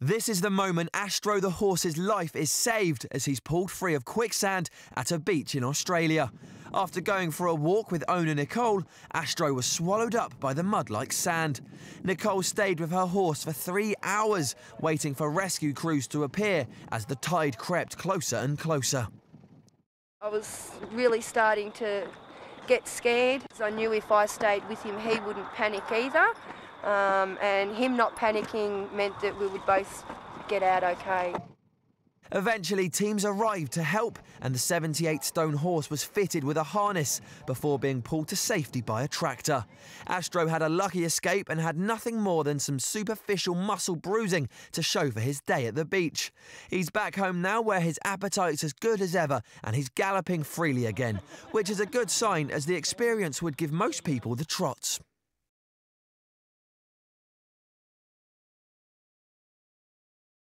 This is the moment Astro the horse's life is saved as he's pulled free of quicksand at a beach in Australia. After going for a walk with owner Nicole, Astro was swallowed up by the mud like sand. Nicole stayed with her horse for three hours, waiting for rescue crews to appear as the tide crept closer and closer. I was really starting to get scared. I knew if I stayed with him, he wouldn't panic either. Um, and him not panicking meant that we would both get out okay. Eventually, teams arrived to help, and the 78 stone horse was fitted with a harness before being pulled to safety by a tractor. Astro had a lucky escape and had nothing more than some superficial muscle bruising to show for his day at the beach. He's back home now where his appetite's as good as ever and he's galloping freely again, which is a good sign as the experience would give most people the trots.